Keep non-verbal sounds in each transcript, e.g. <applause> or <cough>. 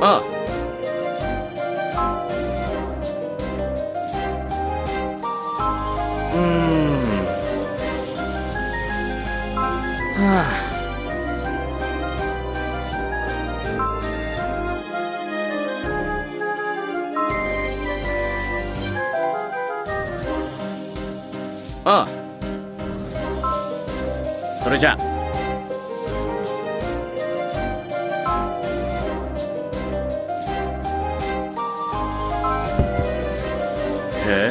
あ。うん。はああ。あ。それじゃあ。 해. 예.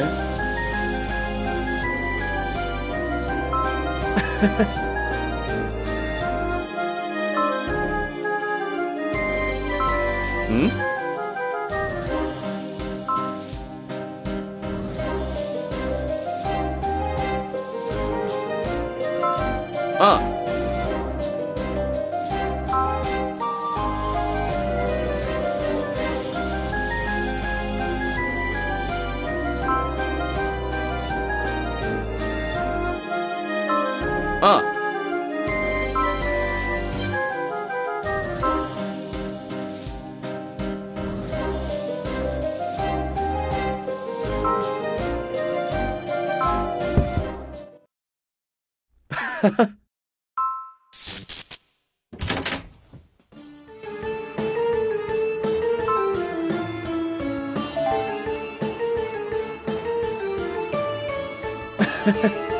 응? <laughs> 음? 아! ああハハ